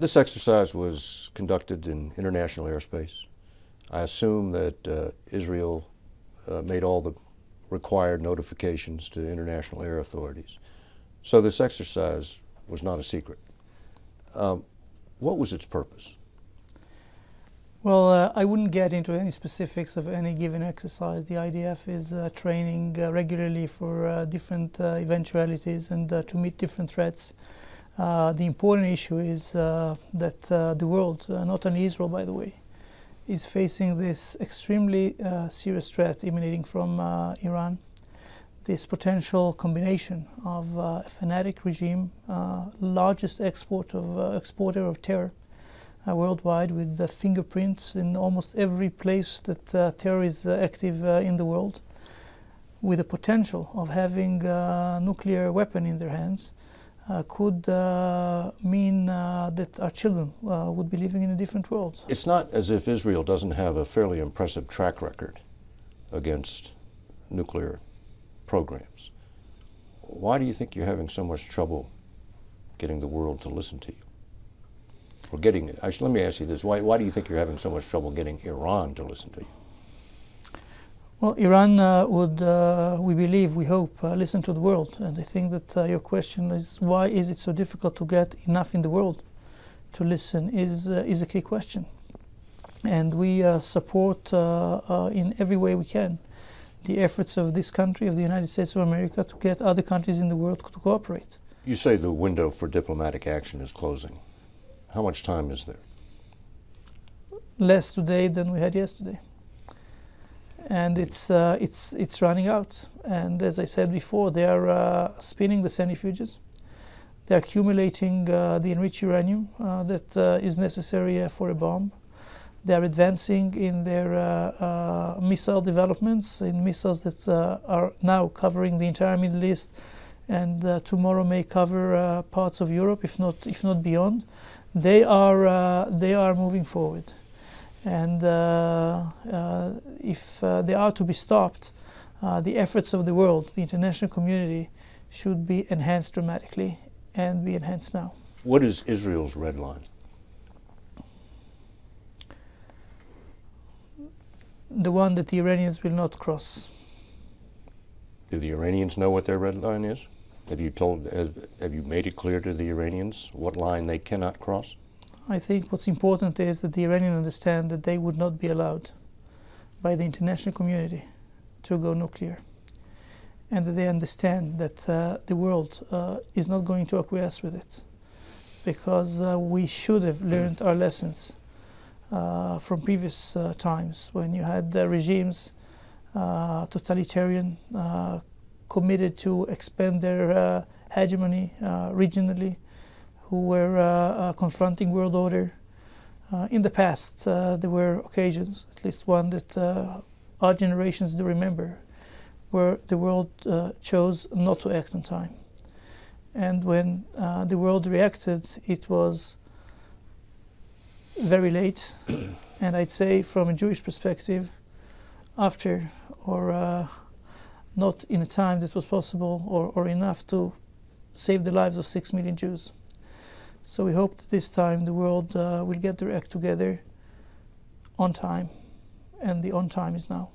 This exercise was conducted in international airspace. I assume that uh, Israel uh, made all the required notifications to international air authorities. So this exercise was not a secret. Um, what was its purpose? Well, uh, I wouldn't get into any specifics of any given exercise. The IDF is uh, training uh, regularly for uh, different uh, eventualities and uh, to meet different threats. Uh, the important issue is uh, that uh, the world, not only Israel by the way, is facing this extremely serious threat emanating from Iran. This potential combination of a fanatic regime, largest export of, exporter of terror, uh, worldwide with the fingerprints in almost every place that uh, terror is uh, active uh, in the world, with the potential of having a nuclear weapon in their hands, uh, could uh, mean that our children would be living in a different world. It's not as if Israel doesn't have a fairly impressive track record against nuclear programs. Why do you think you're having so much trouble getting the world to listen to you? or getting, actually, let me ask you this, why, why do you think you're having so much trouble getting Iran to listen to you? Well, Iran uh, would, uh, we believe, we hope, uh, listen to the world. And I think that uh, your question is why is it so difficult to get enough in the world to listen is, uh, is a key question. And we uh, support in every way we can the efforts of this country, of the United States of America, to get other countries in the world to cooperate. You say the window for diplomatic action is closing. How much time is there? Less today than we had yesterday. And it's, uh, it's, it's running out. And as I said before, they are uh, spinning the centrifuges. They're accumulating uh, the enriched uranium uh, that uh, is necessary uh, for a bomb. They're advancing in their missile developments, in missiles that are now covering the entire Middle East and tomorrow may cover parts of Europe, if not, if not beyond they are they are moving forward, and uh, uh, if they are to be stopped, the efforts of the world, the international community, should be enhanced dramatically and be enhanced now. What is Israel's red line? The one that the Iranians will not cross. Do the Iranians know what their red line is? Have you told, have you made it clear to the Iranians what line they cannot cross? I think what's important is that the Iranians understand that they would not be allowed by the international community to go nuclear. And that they understand that uh, the world uh, is not going to acquiesce with it. Because uh, we should have learned our lessons uh, from previous uh, times when you had regimes, uh, totalitarian, committed to expand their hegemony regionally, who were uh, uh, confronting world order. Uh, in the past, uh, there were occasions, at least one that our generations do remember, where the world chose not to act on time. And when the world reacted, it was very late, and I'd say from a Jewish perspective, after or uh, not in a time that was possible or, or enough to save the lives of six million Jews. So we hope that this time the world uh, will get their act together on time, and the on time is now.